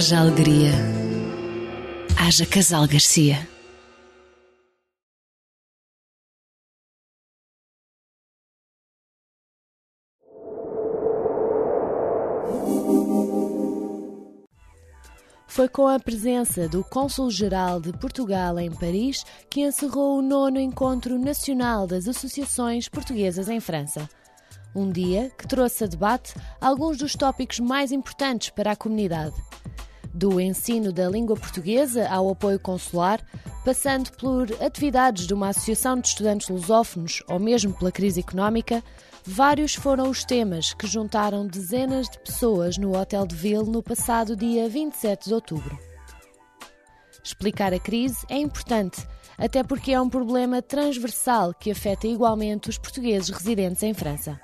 Haja alegria. Haja Casal Garcia. Foi com a presença do Cônsul-Geral de Portugal em Paris que encerrou o nono Encontro Nacional das Associações Portuguesas em França. Um dia que trouxe a debate alguns dos tópicos mais importantes para a comunidade. Do ensino da língua portuguesa ao apoio consular, passando por atividades de uma associação de estudantes lusófonos ou mesmo pela crise económica, vários foram os temas que juntaram dezenas de pessoas no Hotel de Ville no passado dia 27 de outubro. Explicar a crise é importante, até porque é um problema transversal que afeta igualmente os portugueses residentes em França.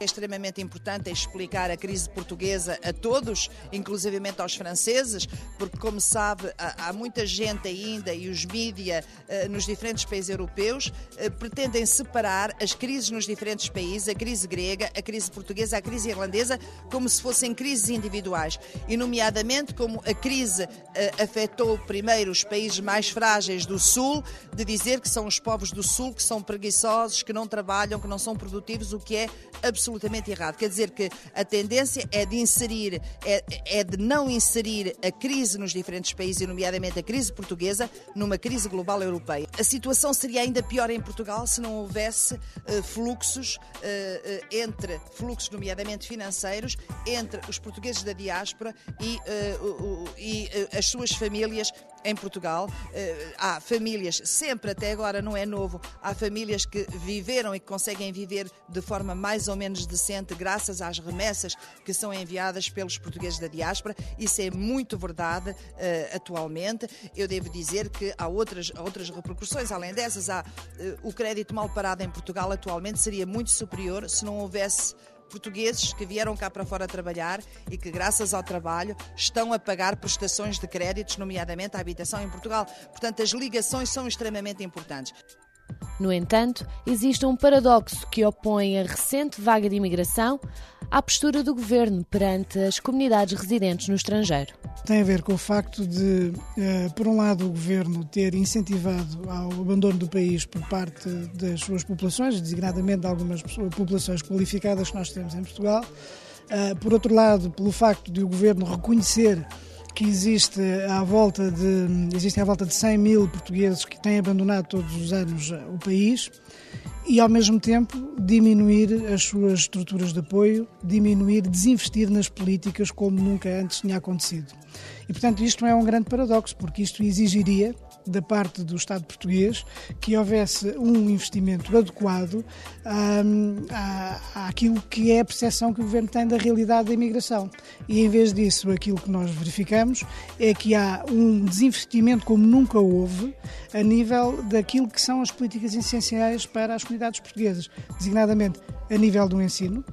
É extremamente importante explicar a crise portuguesa a todos, inclusivamente aos franceses, porque, como sabe, há muita gente ainda e os mídia eh, nos diferentes países europeus eh, pretendem separar as crises nos diferentes países, a crise grega, a crise portuguesa, a crise irlandesa, como se fossem crises individuais. E, nomeadamente, como a crise eh, afetou primeiro os países mais frágeis do Sul, de dizer que são os povos do Sul que são preguiçosos, que não trabalham, que não são produtivos, o que é absolutamente absolutamente errado. Quer dizer que a tendência é de inserir, é, é de não inserir a crise nos diferentes países, nomeadamente a crise portuguesa, numa crise global europeia. A situação seria ainda pior em Portugal se não houvesse uh, fluxos uh, entre fluxos, nomeadamente financeiros, entre os portugueses da diáspora e, e as suas famílias em Portugal. há famílias, sempre até agora não é novo, há famílias que viveram e que conseguem viver de forma mais ou menos menos decente graças às remessas que são enviadas pelos portugueses da diáspora. Isso é muito verdade uh, atualmente. Eu devo dizer que há outras, outras repercussões, além dessas, há uh, o crédito mal parado em Portugal atualmente seria muito superior se não houvesse portugueses que vieram cá para fora trabalhar e que, graças ao trabalho, estão a pagar prestações de créditos, nomeadamente a habitação em Portugal. Portanto, as ligações são extremamente importantes. No entanto, existe um paradoxo que opõe a recente vaga de imigração à postura do governo perante as comunidades residentes no estrangeiro. Tem a ver com o facto de, eh, por um lado, o governo ter incentivado ao abandono do país por parte das suas populações, designadamente de algumas populações qualificadas que nós temos em Portugal. Eh, por outro lado, pelo facto de o governo reconhecer que existe à volta de, existem à volta de 100 mil portugueses que têm abandonado todos os anos o país e, ao mesmo tempo, diminuir as suas estruturas de apoio, diminuir, desinvestir nas políticas como nunca antes tinha acontecido. E, portanto, isto é um grande paradoxo, porque isto exigiria da parte do Estado português que houvesse um investimento adequado um, à, àquilo que é a percepção que o governo tem da realidade da imigração. E em vez disso, aquilo que nós verificamos é que há um desinvestimento como nunca houve a nível daquilo que são as políticas essenciais para as comunidades portuguesas, designadamente a nível do ensino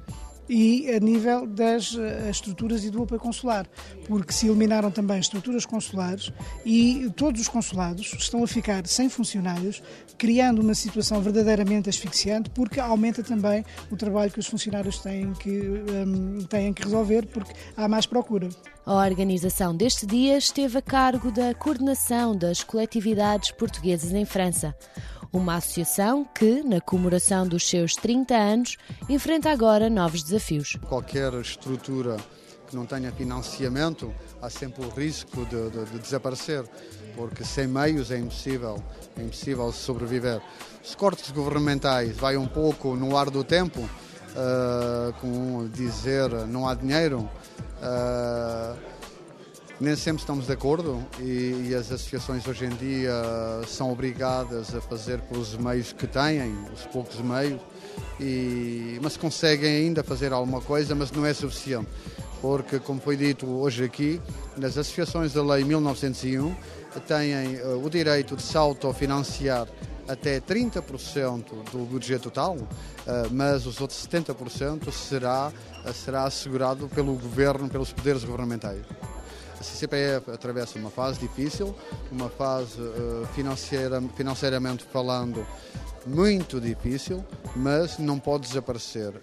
e a nível das eh, estruturas e do apoio consular, porque se eliminaram também estruturas consulares e todos os consulados estão a ficar sem funcionários, criando uma situação verdadeiramente asfixiante, porque aumenta também o trabalho que os funcionários têm que, um, têm que resolver, porque há mais procura. A organização deste dia esteve a cargo da coordenação das coletividades portuguesas em França uma associação que, na comemoração dos seus 30 anos, enfrenta agora novos desafios. Qualquer estrutura que não tenha financiamento, há sempre o risco de, de, de desaparecer, porque sem meios é impossível, é impossível sobreviver. Os cortes governamentais vai um pouco no ar do tempo, uh, com dizer não há dinheiro. Uh, nem sempre estamos de acordo e, e, as associações hoje em dia são obrigadas a fazer com os meios que têm, os poucos meios, e, mas conseguem ainda fazer alguma coisa, mas não é suficiente. Porque, como foi dito hoje aqui, nas associações da Lei 1901 têm uh, o direito de se autofinanciar até 30% do budget total, uh, mas os outros 70% será, uh, será assegurado pelo governo, pelos poderes governamentais. A CCPE atravessa uma fase difícil, uma fase uh, financeira, financeiramente falando muito difícil, mas não pode desaparecer.